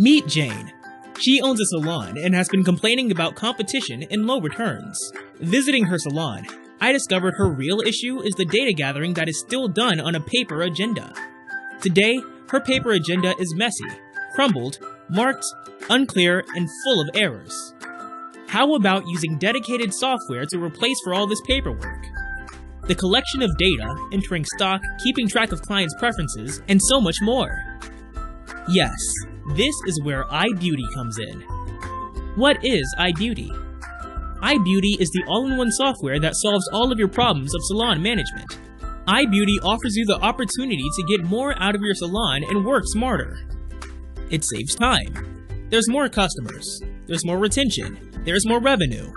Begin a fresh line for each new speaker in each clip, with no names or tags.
Meet Jane. She owns a salon and has been complaining about competition and low returns. Visiting her salon, I discovered her real issue is the data gathering that is still done on a paper agenda. Today, her paper agenda is messy, crumbled, marked, unclear, and full of errors. How about using dedicated software to replace for all this paperwork? The collection of data, entering stock, keeping track of clients' preferences, and so much more. Yes, this is where iBeauty comes in. What is iBeauty? iBeauty is the all-in-one software that solves all of your problems of salon management. iBeauty offers you the opportunity to get more out of your salon and work smarter. It saves time. There's more customers. There's more retention. There's more revenue.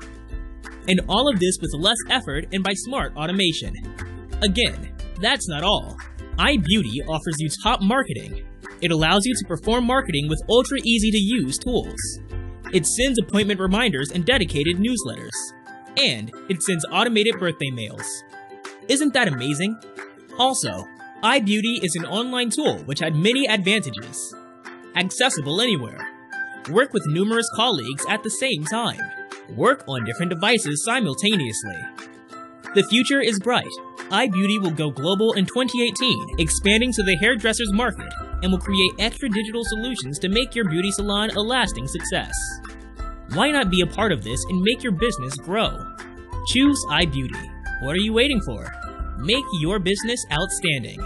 And all of this with less effort and by smart automation. Again, that's not all. iBeauty offers you top marketing. It allows you to perform marketing with ultra easy to use tools. It sends appointment reminders and dedicated newsletters. And it sends automated birthday mails. Isn't that amazing? Also, iBeauty is an online tool which had many advantages. Accessible anywhere. Work with numerous colleagues at the same time. Work on different devices simultaneously. The future is bright. iBeauty will go global in 2018, expanding to the hairdresser's market, and will create extra digital solutions to make your beauty salon a lasting success. Why not be a part of this and make your business grow? Choose iBeauty. What are you waiting for? Make your business outstanding.